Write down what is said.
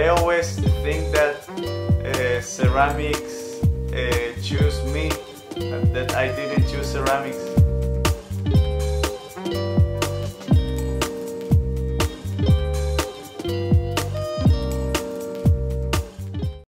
I always think that uh, ceramics uh, choose me, that I didn't choose ceramics.